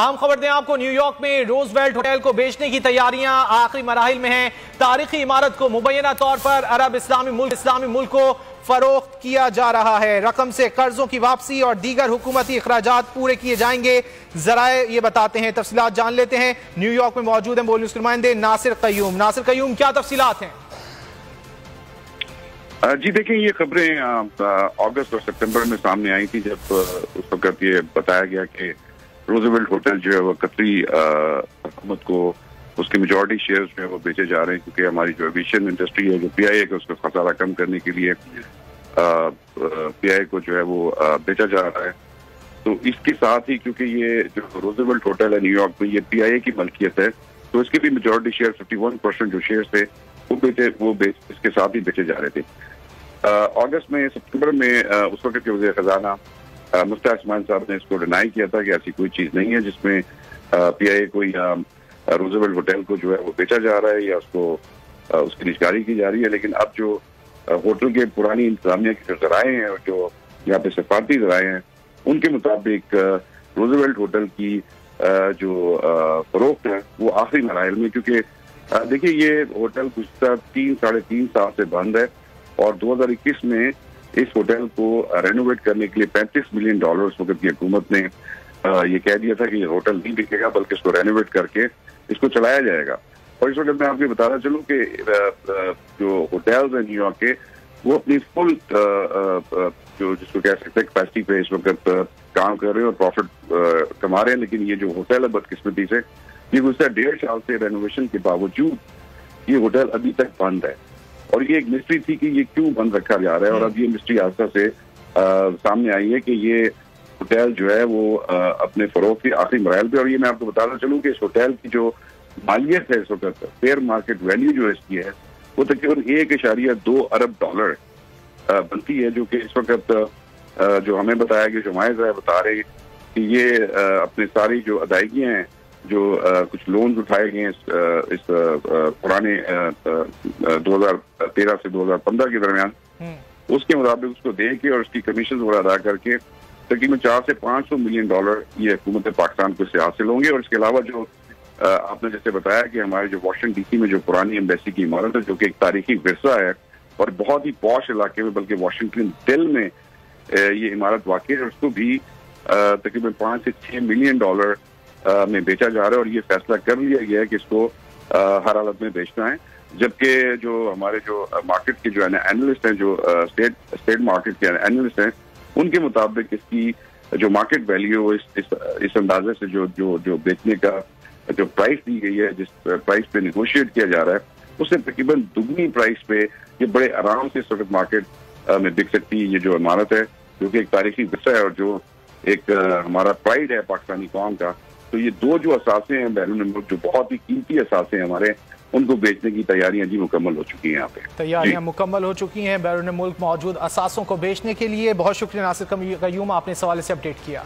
عام خبر دیں آپ کو نیو یارک میں روز ویلٹ ہوٹل کو بیچنے کی تیاریاں آخری مراحل میں ہیں۔ تاریخی عمارت کو مبینہ طور پر عرب اسلامی ملک اسلامی ملک کو فروخت کیا جا رہا ہے۔ رقم سے قرضوں کی واپسی اور دیگر حکومتی اخراجات پورے کیے جائیں گے۔ ذرائع یہ بتاتے ہیں، تفصیلات جان لیتے ہیں۔ نیو یارک میں موجود ہیں بول نیوز کے نمائندے ناصر قیوم۔ ناصر قیوم، کیا تفصیلات ہیں؟ جی دیکھیں، یہ خبریں اگست اور سپٹمبر میں سامنے آئی تھی جب اس وقت یہ بتایا گیا کہ روزویلٹ ہوٹل جو ہے وہ قطری حکومت کو، اس کے میجورٹی شیئرز جو ہے وہ بیچے جا رہے ہیں کیونکہ ہماری جو ایویشن انڈسٹری ہے، جو پی آئی اے کا اس کا خسارہ کم کرنے کے لیے پی آئی کو جو ہے وہ بیچا جا رہا ہے۔ تو اس کے ساتھ ہی کیونکہ یہ جو روزویلٹ ہوٹل ہے نیو یارک میں، یہ پی آئی اے کی ملکیت ہے، تو اس کے بھی majority share fifty one percent جو شیئرز تھے، وہ بیچے، وہ اس کے ساتھ ہی بیچے جا رہے تھے۔ اگست میں ستمبر میں اس وقت کے وزیر خزانہ مفتا عثمان صاحب نے اس کو ڈینائی کیا تھا کہ ایسی کوئی چیز نہیں ہے جس میں پی آئی اے کوئی روزویل ہوٹل کو جو ہے وہ بیچا جا رہا ہے یا اس کو اس کی نشکاری کی جا رہی ہے، لیکن اب جو ہوٹل کے پرانی انتظامیہ کے جو ذرائع ہیں جو یہاں پہ سفارتی ذرائع ہیں، ان کے مطابق روزویلٹ ہوٹل کی جو فروخت ہے، وہ آخری مراحل میں، کیونکہ دیکھیے یہ ہوٹل گزشتہ تین، ساڑھے تین سال سے بند ہے اور دو ہزار اکیس میں اس ہوٹل کو رینوویٹ کرنے کے لیے پینتیس ملین ڈالر اس وقت کی حکومت نے یہ کہہ دیا تھا کہ یہ ہوٹل نہیں بکے گا بلکہ اس کو رینوویٹ کر کے اس کو چلایا جائے گا۔ اور اس وقت میں آپ کو بتانا چلوں کہ جو ہوٹلز ہیں نیو یارک کے، وہ اپنی فل جو جس کو کہہ سکتے ہیں کیپیسٹی پہ اس وقت کام کر رہے ہیں اور پروفٹ کما رہے ہیں، لیکن یہ جو ہوٹل ہے بدقسمتی سے، یہ گزشتہ ڈیڑھ سال سے رینوویشن کے باوجود یہ ہوٹل ابھی تک بند ہے۔ اور یہ ایک مسٹری تھی کہ یہ کیوں بند رکھا جا رہا ہے اور اب یہ مسٹری آستہ سے سامنے آئی ہے کہ یہ ہوٹل جو ہے وہ اپنے فروغ کی آخری مراحل پہ اور یہ میں آپ کو بتانا چلوں کہ اس ہوٹل کی جو مالیت ہے اس وقت فیئر مارکیٹ ویلیو جو اس کی ہے وہ تقریباً ایک اشاریہ دو ارب ڈالر بنتی ہے جو کہ اس وقت جو ہمیں بتایا کہ جو ہمارے ذرا بتا رہے کہ یہ اپنے ساری جو ادائیگیاں ہیں جو کچھ لونز اٹھائے گئے اس پرانے دو ہزار تیرہ سے دو ہزار پندرہ کے درمیان اس کے مطابق اس کو دے کے اور اس کی کمیشن وغیرہ ادا کر کے تقریباً چار سے پانچ سو ملین ڈالر یہ حکومت پاکستان کو اس سے حاصل ہوں گے۔ اور اس کے علاوہ جو آپ نے جیسے بتایا کہ ہمارے جو واشنگٹن ڈی سی میں جو پرانی ایمبیسی کی عمارت ہے جو کہ ایک تاریخی ورثہ ہے اور بہت ہی پوش علاقے میں بلکہ واشنگٹن دل میں یہ عمارت واقع ہے اس کو بھی تقریباً پانچ سے چھ ملین ڈالر میں بیچا جا رہا ہے اور یہ فیصلہ کر لیا گیا ہے کہ اس کو ہر حالت میں بیچنا ہے۔ جبکہ جو ہمارے جو مارکیٹ کے جو اینالسٹ ہیں، جو اسٹیٹ مارکیٹ کے اینالسٹ ہیں، ان کے مطابق اس کی جو مارکیٹ ویلیو اس اندازے سے جو جو جو بیچنے کا جو پرائز دی گئی ہے، جس پرائز پہ نیگوشیٹ کیا جا رہا ہے، اس سے تقریباً دگنی پرائز پہ یہ بڑے آرام سے اس وقت مارکیٹ میں بک سکتی ہے، یہ جو عمارت ہے، جو کہ ایک تاریخی وصہ ہے اور جو ایک ہمارا پرائڈ ہے پاکستانی قوم کا۔ تو یہ دو جو اثاثے ہیں بیرون ملک جو بہت ہی قیمتی اثاثے ہیں ہمارے ان کو بیچنے کی تیاریاں جی مکمل ہو چکی ہیں یہاں پہ۔ تیاریاں جی۔ مکمل ہو چکی ہیں بیرون ملک موجود اثاثوں کو بیچنے کے لیے۔ بہت شکریہ ناصر قیوم آپ نے سوالے سے اپڈیٹ کیا۔